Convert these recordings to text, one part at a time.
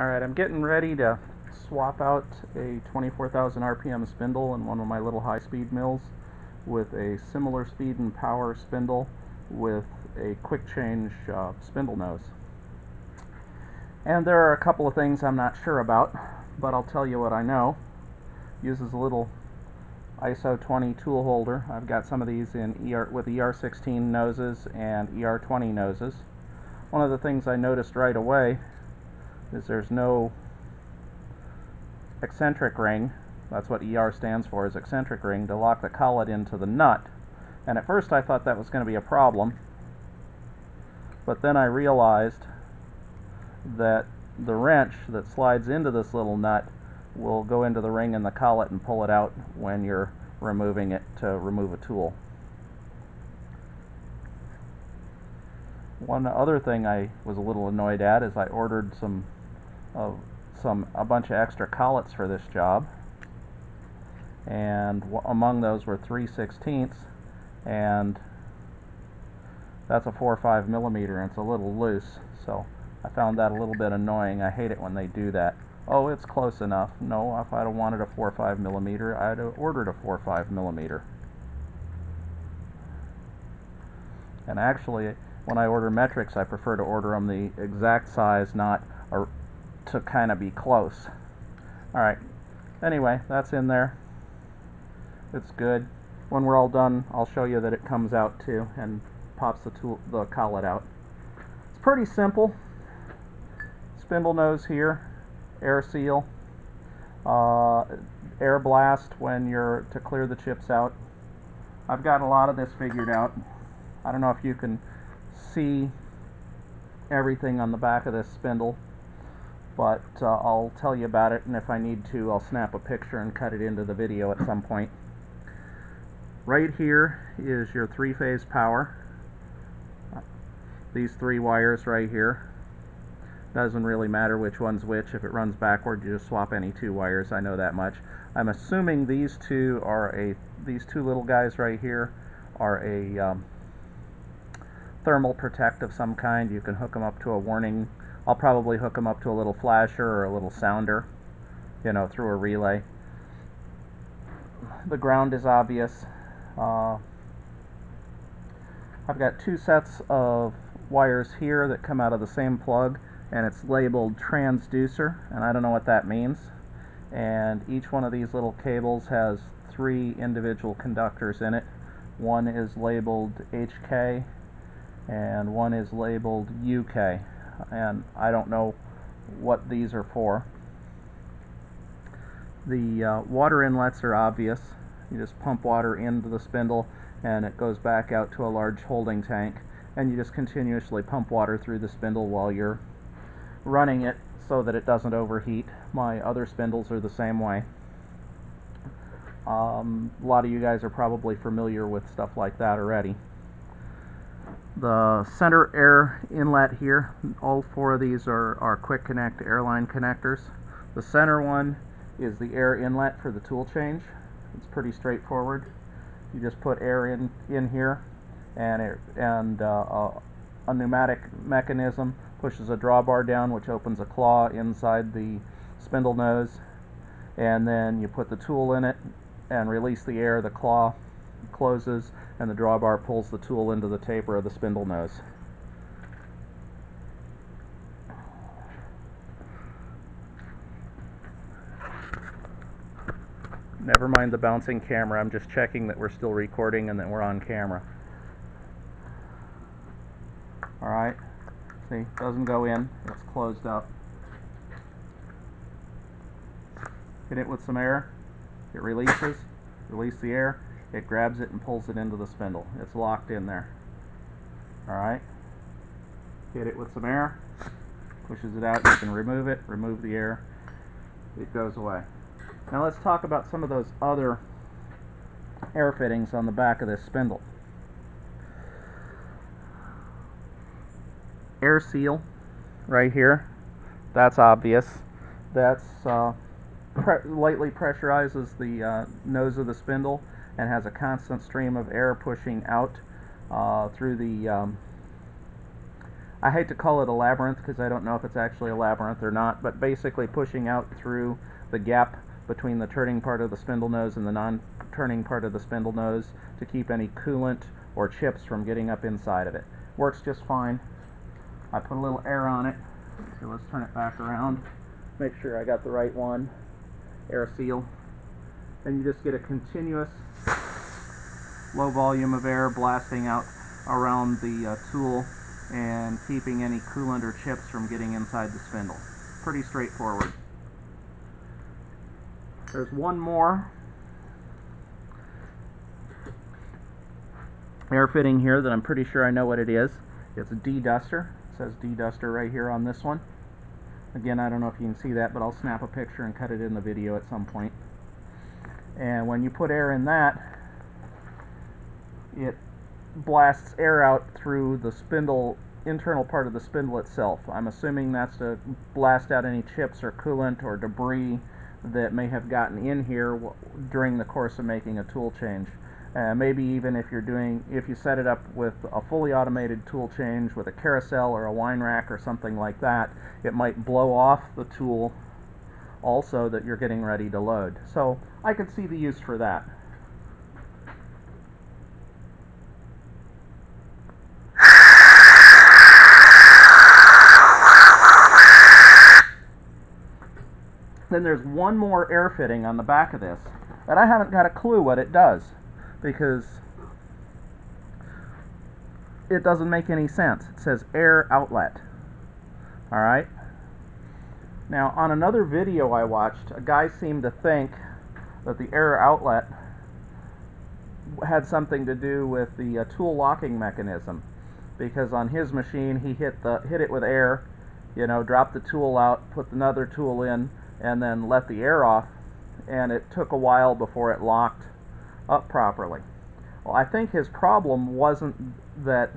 Alright, I'm getting ready to swap out a 24,000 RPM spindle in one of my little high-speed mills with a similar speed and power spindle with a quick change uh, spindle nose. And there are a couple of things I'm not sure about, but I'll tell you what I know. Uses a little ISO 20 tool holder. I've got some of these in ER with ER16 noses and ER20 noses. One of the things I noticed right away is there's no eccentric ring, that's what ER stands for, is eccentric ring, to lock the collet into the nut. And at first I thought that was going to be a problem, but then I realized that the wrench that slides into this little nut will go into the ring in the collet and pull it out when you're removing it to remove a tool. One other thing I was a little annoyed at is I ordered some of some a bunch of extra collets for this job. And among those were 3 sixteenths and that's a 4 or 5 millimeter and it's a little loose so I found that a little bit annoying. I hate it when they do that. Oh it's close enough. No if I'd have wanted a 4 or 5 millimeter I'd have ordered a 4 or 5 millimeter. And actually when I order metrics I prefer to order them the exact size not a, to kind of be close. Alright, anyway, that's in there. It's good. When we're all done, I'll show you that it comes out too and pops the, tool, the collet out. It's pretty simple. Spindle nose here, air seal, uh, air blast when you're to clear the chips out. I've got a lot of this figured out. I don't know if you can see everything on the back of this spindle but uh, I'll tell you about it and if I need to I'll snap a picture and cut it into the video at some point. Right here is your three-phase power. These three wires right here. Doesn't really matter which one's which. If it runs backward, you just swap any two wires. I know that much. I'm assuming these two are a these two little guys right here are a um, thermal protect of some kind. You can hook them up to a warning I'll probably hook them up to a little flasher or a little sounder, you know, through a relay. The ground is obvious. Uh, I've got two sets of wires here that come out of the same plug and it's labeled transducer and I don't know what that means and each one of these little cables has three individual conductors in it one is labeled HK and one is labeled UK and I don't know what these are for. The uh, water inlets are obvious. You just pump water into the spindle and it goes back out to a large holding tank and you just continuously pump water through the spindle while you're running it so that it doesn't overheat. My other spindles are the same way. Um, a lot of you guys are probably familiar with stuff like that already the center air inlet here all four of these are, are quick connect airline connectors. The center one is the air inlet for the tool change. It's pretty straightforward. You just put air in in here and it, and uh, a, a pneumatic mechanism pushes a drawbar down which opens a claw inside the spindle nose. And then you put the tool in it and release the air the claw closes and the drawbar pulls the tool into the taper of the spindle nose. Never mind the bouncing camera, I'm just checking that we're still recording and that we're on camera. Alright, see, doesn't go in, it's closed up. Hit it with some air, it releases, release the air, it grabs it and pulls it into the spindle. It's locked in there. Alright. Hit it with some air. Pushes it out. You can remove it. Remove the air. It goes away. Now let's talk about some of those other air fittings on the back of this spindle. Air seal right here. That's obvious. That's uh, pre lightly pressurizes the uh, nose of the spindle and has a constant stream of air pushing out uh, through the um, I hate to call it a labyrinth because I don't know if it's actually a labyrinth or not, but basically pushing out through the gap between the turning part of the spindle nose and the non-turning part of the spindle nose to keep any coolant or chips from getting up inside of it. Works just fine. I put a little air on it. So let's turn it back around. Make sure I got the right one. Air seal. And you just get a continuous low volume of air blasting out around the uh, tool and keeping any coolant or chips from getting inside the spindle. Pretty straightforward. There's one more air fitting here that I'm pretty sure I know what it is. It's a D-Duster. It says D-Duster right here on this one. Again, I don't know if you can see that, but I'll snap a picture and cut it in the video at some point. And when you put air in that, it blasts air out through the spindle internal part of the spindle itself. I'm assuming that's to blast out any chips or coolant or debris that may have gotten in here during the course of making a tool change. Uh, maybe even if you're doing, if you set it up with a fully automated tool change with a carousel or a wine rack or something like that, it might blow off the tool also that you're getting ready to load. So I can see the use for that. Then there's one more air fitting on the back of this that I haven't got a clue what it does because it doesn't make any sense. It says air outlet. Alright? Now, on another video I watched, a guy seemed to think that the air outlet had something to do with the uh, tool locking mechanism because on his machine he hit the hit it with air, you know, dropped the tool out, put another tool in, and then let the air off, and it took a while before it locked up properly. Well, I think his problem wasn't that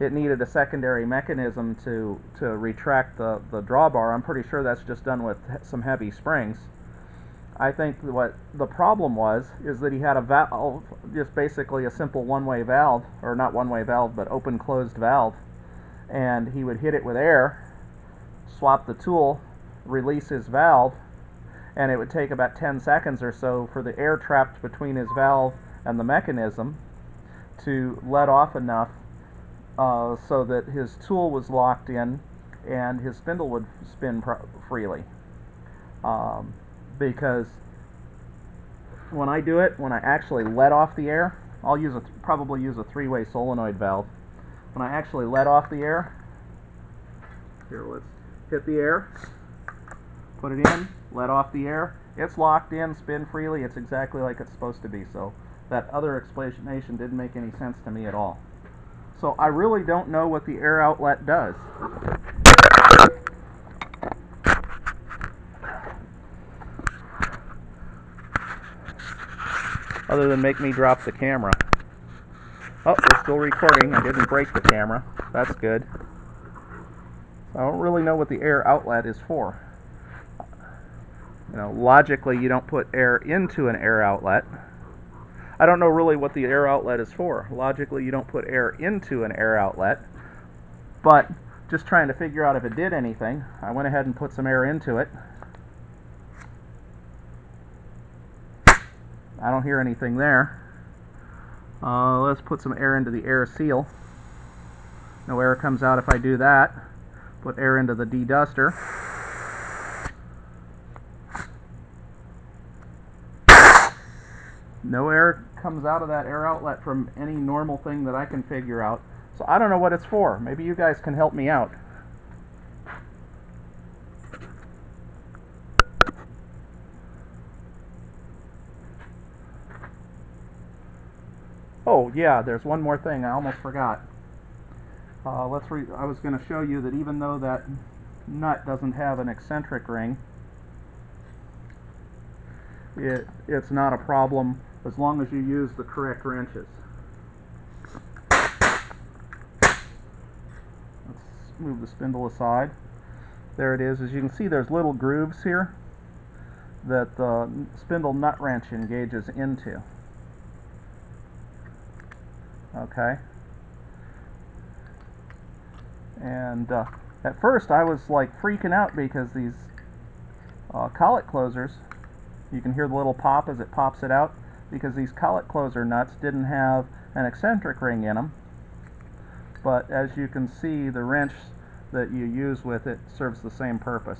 it needed a secondary mechanism to, to retract the, the drawbar. I'm pretty sure that's just done with some heavy springs. I think what the problem was is that he had a valve, just basically a simple one-way valve, or not one-way valve, but open-closed valve, and he would hit it with air, swap the tool, release his valve, and it would take about 10 seconds or so for the air trapped between his valve and the mechanism to let off enough uh, so that his tool was locked in and his spindle would spin freely. Um, because when I do it, when I actually let off the air, I'll use a probably use a three-way solenoid valve. When I actually let off the air, here let's hit the air, put it in, let off the air. It's locked in, spin freely. It's exactly like it's supposed to be. So that other explanation didn't make any sense to me at all. So I really don't know what the air outlet does. Other than make me drop the camera. Oh, we're still recording. I didn't break the camera. That's good. I don't really know what the air outlet is for. You know, logically, you don't put air into an air outlet. I don't know really what the air outlet is for. Logically, you don't put air into an air outlet. But just trying to figure out if it did anything, I went ahead and put some air into it. I don't hear anything there. Uh, let's put some air into the air seal. No air comes out if I do that. Put air into the D-Duster. no air comes out of that air outlet from any normal thing that I can figure out. So I don't know what it's for. Maybe you guys can help me out. Oh yeah, there's one more thing I almost forgot. Uh, let's re I was going to show you that even though that nut doesn't have an eccentric ring, it, it's not a problem as long as you use the correct wrenches. Let's move the spindle aside. There it is. As you can see, there's little grooves here that the spindle nut wrench engages into. Okay. And uh, at first I was like freaking out because these uh, collet closers, you can hear the little pop as it pops it out, because these collet closer nuts didn't have an eccentric ring in them. But as you can see, the wrench that you use with it serves the same purpose.